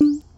Mm-hmm.